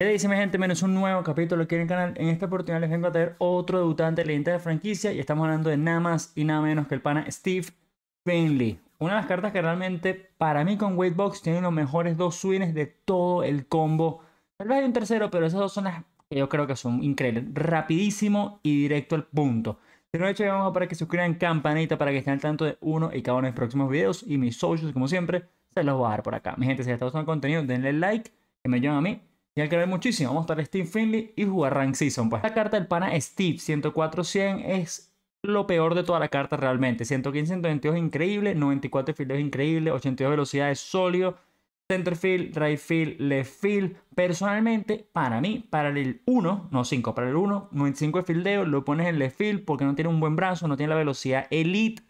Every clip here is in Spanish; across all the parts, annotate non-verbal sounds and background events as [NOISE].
¿Qué dice mi gente? Menos un nuevo capítulo aquí en el canal. En esta oportunidad les vengo a traer otro debutante de la franquicia y estamos hablando de nada más y nada menos que el pana Steve Finley. Una de las cartas que realmente para mí con Weightbox tiene los mejores dos swings de todo el combo. Tal vez hay un tercero, pero esas dos son las que yo creo que son increíbles. Rapidísimo y directo al punto. Si no lo he hecho, vamos a para que se suscriban campanita para que estén al tanto de uno y cada uno de mis próximos videos. Y mis socios, como siempre, se los voy a dar por acá. Mi gente, si les está gustando el contenido, denle like, que me ayudan a mí y al que ver muchísimo, vamos a estar Steve Finley y jugar Rank Season. Pues la carta del pana Steve 104-100 es lo peor de toda la carta realmente. 115, 122 es increíble, 94 field es increíble, 82 velocidad es sólido, center field, right field, left field. Personalmente, para mí, para el 1, no 5, para el 1, 95 de fildeo, lo pones en left field porque no tiene un buen brazo, no tiene la velocidad elite.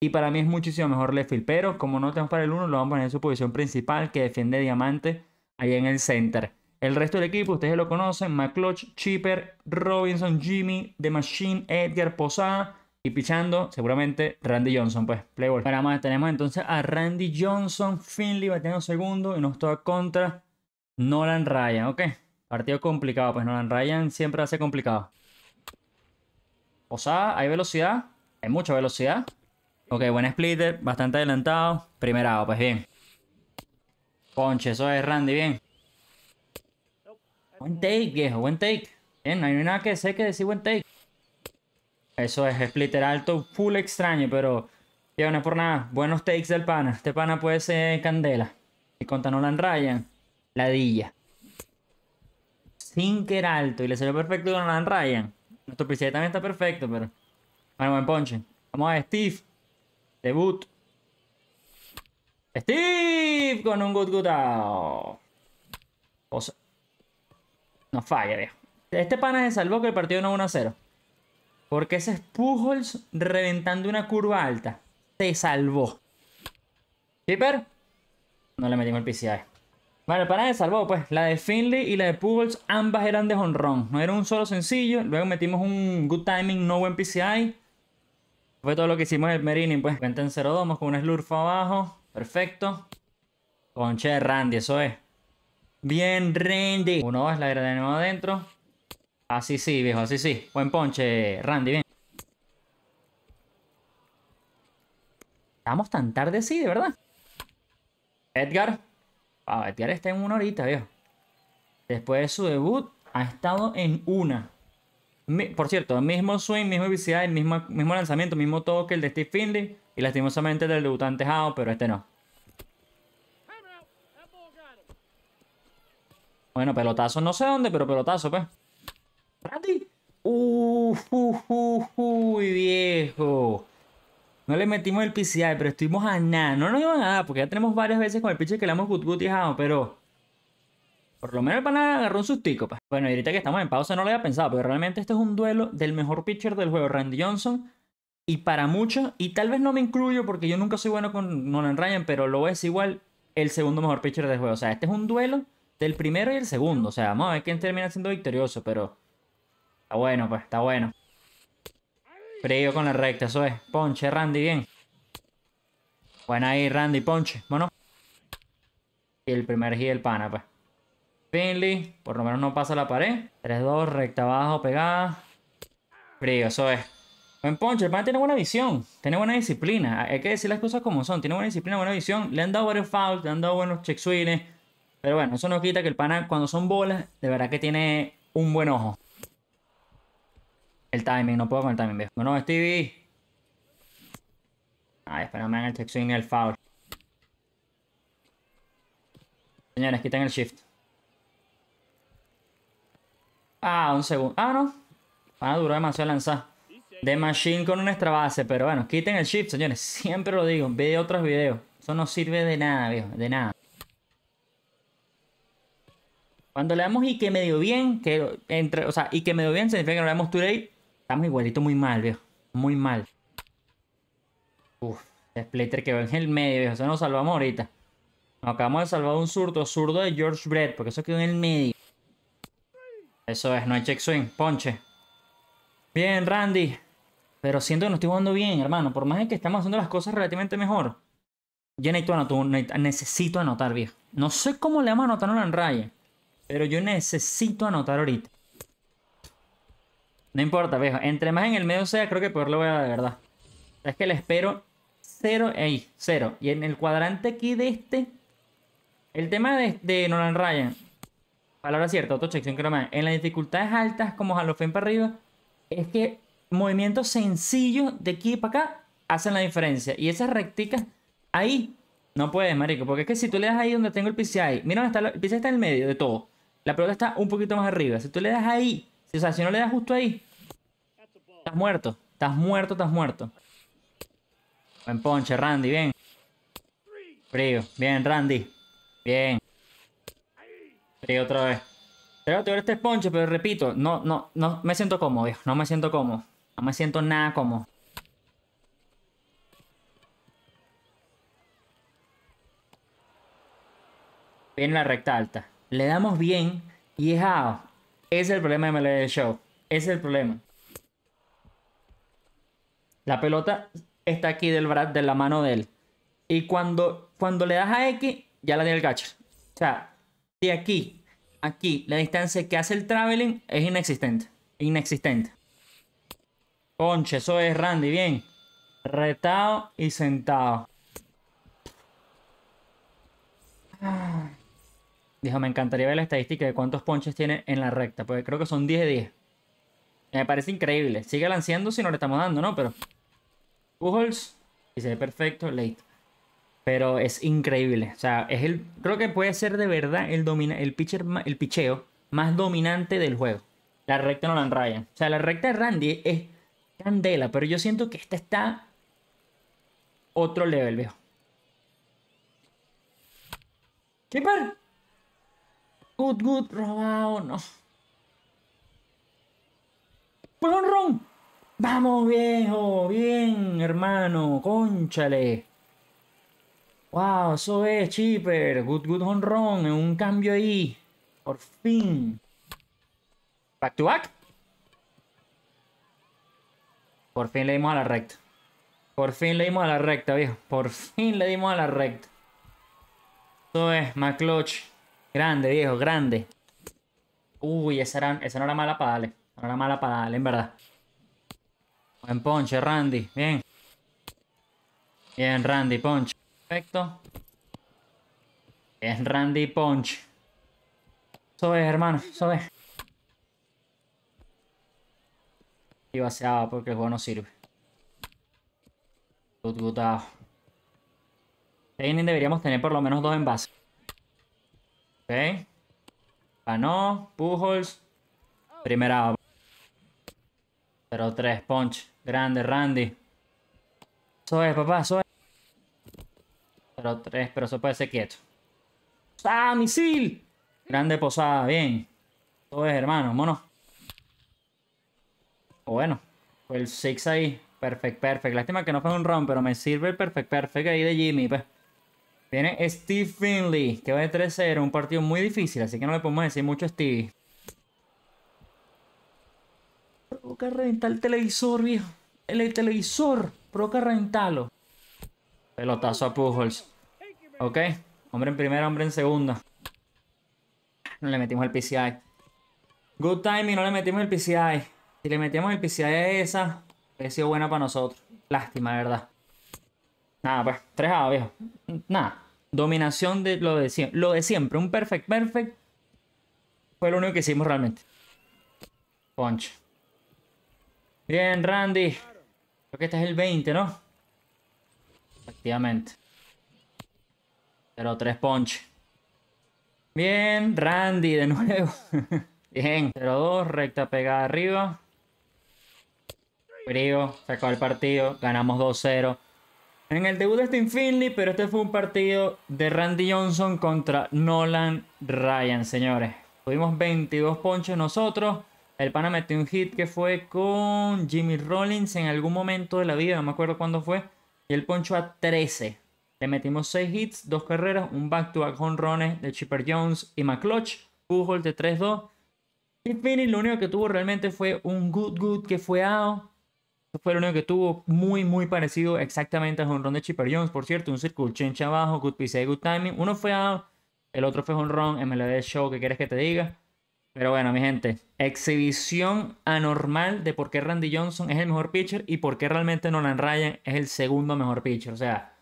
Y para mí es muchísimo mejor left field. Pero como no tenemos para el 1, lo vamos a poner en su posición principal que defiende diamante ahí en el center. El resto del equipo, ustedes lo conocen, McClutch, Chipper, Robinson, Jimmy, The Machine, Edgar, Posada y pichando seguramente Randy Johnson, pues, Playboy. Para más, tenemos entonces a Randy Johnson, Finley batiendo segundo y nos toca contra Nolan Ryan, ok. Partido complicado, pues Nolan Ryan siempre hace complicado. Posada, hay velocidad, hay mucha velocidad. Ok, buen splitter, bastante adelantado. Primerado, pues bien. Ponche, eso es Randy, bien. Buen take, viejo, buen take. Bien, no hay nada que sé que decir buen take. Eso es splitter alto, full extraño, pero... Tío, no es por nada. Buenos takes del pana. Este pana puede ser candela. Y contra Nolan Ryan, ladilla. Sinker alto. Y le salió perfecto a Nolan Ryan. Nuestro PC también está perfecto, pero... Bueno, buen ponche. Vamos a Steve. Debut. Steve con un good good out. O sea, no falla, viejo. Este pana se salvó que el partido no 1 a 0. Porque ese es Pujols reventando una curva alta. Se salvó. ¿Keeper? No le metimos el PCI. Vale, el pana se salvó, pues. La de Finley y la de Pujols, ambas eran de honrón. No era un solo sencillo. Luego metimos un good timing, no buen PCI. Fue todo lo que hicimos el Merini, pues. Cuenta en 0 domos con un slurf abajo. Perfecto. Conche de Randy, eso es. Bien, Randy. Uno va, la de nuevo adentro. Así sí, viejo, así sí. Buen ponche, Randy, bien. Estamos tan tarde, sí, de verdad. Edgar. Ah, Edgar está en una horita, viejo. Después de su debut, ha estado en una. Por cierto, mismo swing, mismo visibilidad, mismo, mismo lanzamiento, mismo toque el de Steve Finley. Y lastimosamente el del debutante Jao, pero este no. Bueno, pelotazo no sé dónde, pero pelotazo, pues. Randy. Uy, uy, viejo. No le metimos el PCI, pero estuvimos a nada. No nos iban a dar, porque ya tenemos varias veces con el pitcher que le hemos gut pero... Por lo menos el pana agarró un sustico, pues. Bueno, y ahorita que estamos en pausa no lo había pensado, pero realmente este es un duelo del mejor pitcher del juego, Randy Johnson. Y para muchos, y tal vez no me incluyo porque yo nunca soy bueno con Nolan Ryan, pero lo es igual el segundo mejor pitcher del juego. O sea, este es un duelo del primero y el segundo. O sea, vamos a ver quién termina siendo victorioso, pero... Está bueno, pues, está bueno. Frío con la recta, eso es. Ponche, Randy, bien. Buena ahí, Randy, ponche. Bueno. Y el primer hit del pana, pues. Finley, por lo menos no pasa la pared. 3-2, recta abajo, pegada. Frío, eso es. Buen ponche, el pana tiene buena visión. Tiene buena disciplina. Hay que decir las cosas como son. Tiene buena disciplina, buena visión. Le han dado varios fouls, le han dado buenos check swings. Pero bueno, eso no quita que el pana, cuando son bolas, de verdad que tiene un buen ojo. El timing, no puedo con timing, viejo. No, Stevie. Ay, espera, me hagan el check swing ni el foul. Señores, quiten el shift. Ah, un segundo. Ah, no. Ah, duró demasiado lanzar. De Machine con una extra base. Pero bueno, quiten el shift, señores. Siempre lo digo. Ve otros videos. Eso no sirve de nada, viejo. De nada. Cuando le damos y que medio bien, que entre, o sea, y que medio bien significa que no le damos today, estamos igualito muy mal, viejo. Muy mal. Uf, splitter que va en el medio, viejo. Eso nos salvamos ahorita. Nos acabamos de salvar un zurdo, zurdo de George Brett, porque eso quedó en el medio. Eso es, no hay check swing, ponche. Bien, Randy. Pero siento que no estoy jugando bien, hermano. Por más que estamos haciendo las cosas relativamente mejor. Yo necesito anotar, necesito anotar, viejo. No sé cómo le vamos a anotar a Nolan Ryan. Pero yo necesito anotar ahorita. No importa, viejo. Entre más en el medio sea, creo que peor lo voy a dar de verdad. Es que le espero cero, ey, cero. Y en el cuadrante aquí de este, el tema de, de Nolan Ryan, palabra cierta, autochección que no más, en las dificultades altas como Halo para arriba, es que movimientos sencillos de aquí para acá hacen la diferencia. Y esas recticas ahí no puedes, marico, porque es que si tú le das ahí donde tengo el PCI, mira dónde está, el PCI está en el medio de todo. La pelota está un poquito más arriba. Si tú le das ahí, o sea, si no le das justo ahí, estás muerto. Estás muerto, estás muerto. Buen ponche, Randy, bien. Frío, bien, Randy. Bien. Frío otra vez. Pero te este ponche, pero repito, no, no, no me siento cómodo, No me siento cómodo. No me siento nada cómodo. Viene la recta alta. Le damos bien y es out. Ese es el problema de MLB Show. Ese es el problema. La pelota está aquí del de la mano de él. Y cuando, cuando le das a X, ya la tiene el catcher. O sea, de aquí, aquí, la distancia que hace el traveling es inexistente. Inexistente. Ponche, eso es Randy, bien. Retado y sentado. Dijo, me encantaría ver la estadística de cuántos ponches tiene en la recta, porque creo que son 10 de 10. Me parece increíble. Sigue lanzando si no le estamos dando, ¿no? Pero Pujols y se ve perfecto, late. Pero es increíble. O sea, es el, creo que puede ser de verdad el, domina, el, pitcher, el picheo más dominante del juego. La recta no la Ryan. O sea, la recta de Randy es candela, pero yo siento que esta está otro level, viejo. Keeper. Good, good, robado, no. ¡Pues ron! Vamos, viejo, bien, hermano, conchale. Wow, eso es, Chipper. Good, good honrón, en un cambio ahí. Por fin. Back to back. Por fin le dimos a la recta. Por fin le dimos a la recta, viejo. Por fin le dimos a la recta. Eso es, McClutch. Grande, viejo, grande. Uy, esa, era, esa no era mala para darle. No era mala para darle, en verdad. Buen ponche, Randy. Bien. Bien, Randy, ponche. Perfecto. Bien, Randy, ponche. Eso es, hermano. Eso es. Y vaciaba porque el juego no sirve. Good, good out. deberíamos tener por lo menos dos envases. Ok. Ganó. Pujols. Primera. 0-3, punch. Grande, Randy. Eso es, papá, eso es. 0-3, pero eso puede ser quieto. ¡Ah, misil! Grande posada, bien. Eso es, hermano, mono. Bueno, fue el 6 ahí. Perfect, perfect. Lástima que no fue un run, pero me sirve el perfect, perfect ahí de Jimmy, pues. Viene Steve Finley, que va de 3-0. Un partido muy difícil, así que no le podemos decir mucho a Stevie. Provoca rentar el televisor, viejo. El televisor. Provoca rentarlo. Pelotazo a Pujols. Ok. Hombre en primera, hombre en segunda. No le metimos el PCI. Good timing, no le metimos el PCI. Si le metimos el PCI a esa, hubiera sido buena para nosotros. Lástima, verdad. Nada, pues. 3 A, viejo. Nada. Dominación de lo de siempre. Lo de siempre. Un perfect, perfect. Fue lo único que hicimos realmente. Punch. Bien, Randy. Creo que este es el 20, ¿no? Efectivamente. 0-3 punch. Bien, Randy de nuevo. [LAUGHS] Bien, 0-2, recta pegada arriba. Frío, se acabó el partido, ganamos 2-0. En el debut de Steve Finley, pero este fue un partido de Randy Johnson contra Nolan Ryan, señores. Tuvimos 22 ponches nosotros. El pana metió un hit que fue con Jimmy Rollins en algún momento de la vida, no me acuerdo cuándo fue. Y el poncho a 13. Le metimos 6 hits, 2 carreras, un back-to-back home runs de Chipper Jones y McClutch. Pujol de 3-2. Y Finney lo único que tuvo realmente fue un good good que fue out. Fue lo único que tuvo muy muy parecido exactamente al run de Chipper Jones. Por cierto, un circle change abajo, good pitch, good timing. Uno fue out el otro fue un ron, MLB Show, ¿qué quieres que te diga? Pero bueno, mi gente, exhibición anormal de por qué Randy Johnson es el mejor pitcher y por qué realmente Nolan Ryan es el segundo mejor pitcher. O sea,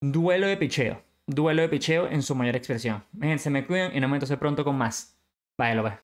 duelo de picheo. Duelo de picheo en su mayor expresión. Mi me cuidan y nos vemos pronto con más. Bye, lo.